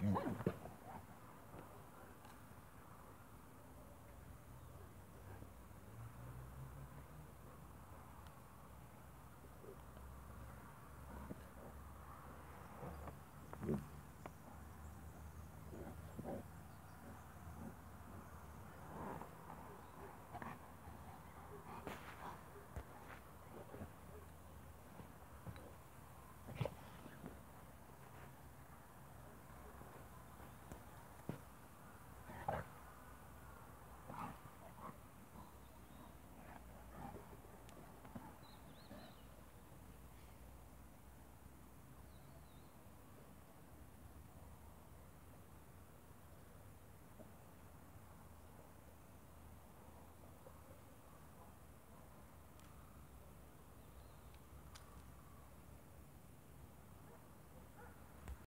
嗯。